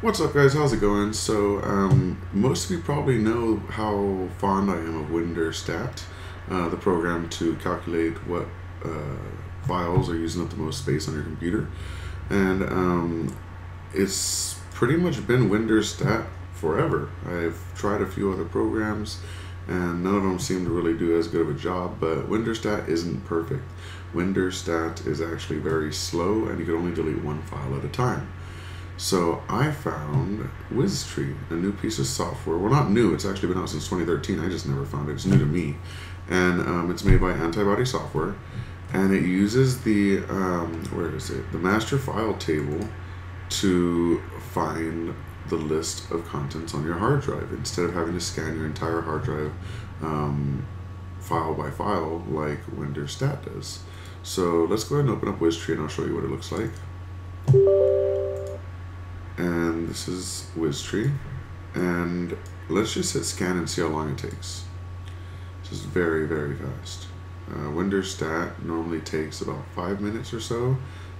What's up, guys? How's it going? So, um, most of you probably know how fond I am of WinDirStat, uh, the program to calculate what uh, files are using up the most space on your computer. And um, it's pretty much been WinDirStat forever. I've tried a few other programs, and none of them seem to really do as good of a job, but WinDirStat isn't perfect. WinDirStat is actually very slow, and you can only delete one file at a time. So I found WizTree, a new piece of software. Well, not new. It's actually been out since 2013. I just never found it. It's new to me, and um, it's made by Antibody Software, and it uses the um, where is it? The master file table to find the list of contents on your hard drive instead of having to scan your entire hard drive um, file by file like WinDirStat does. So let's go ahead and open up WizTree and I'll show you what it looks like and this is WizTree. And let's just hit scan and see how long it takes. Just very, very fast. Uh, normally takes about five minutes or so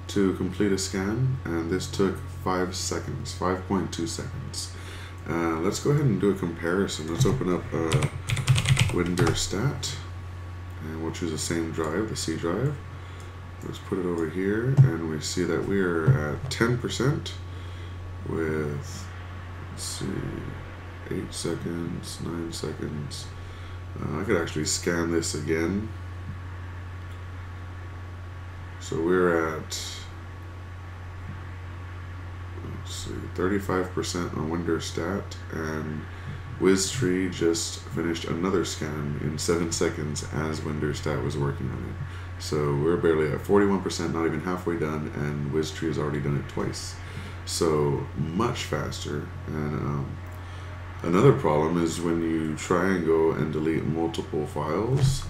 to complete a scan, and this took five seconds, 5.2 seconds. Uh, let's go ahead and do a comparison. Let's open up uh, and we'll choose the same drive, the C drive. Let's put it over here, and we see that we are at 10% with, let's see, 8 seconds, 9 seconds. Uh, I could actually scan this again. So we're at, let's see, 35% on WinDirStat and WizTree just finished another scan in 7 seconds as WinDirStat was working on it. So we're barely at 41%, not even halfway done, and WizTree has already done it twice so much faster. And um, another problem is when you try and go and delete multiple files,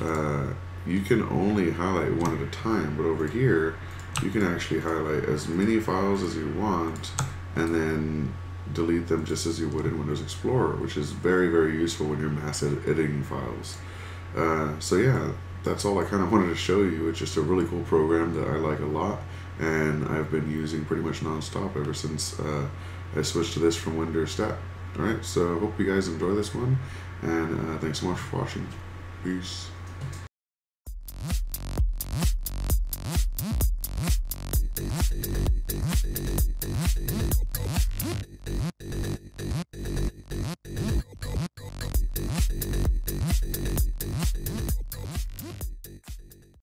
uh, you can only highlight one at a time. But over here, you can actually highlight as many files as you want and then delete them just as you would in Windows Explorer, which is very, very useful when you're mass ed editing files. Uh, so yeah, that's all I kind of wanted to show you. It's just a really cool program that I like a lot and I've been using pretty much nonstop ever since uh, I switched to this from Winder WinDirStat. Alright, so I hope you guys enjoy this one, and uh, thanks so much for watching. Peace.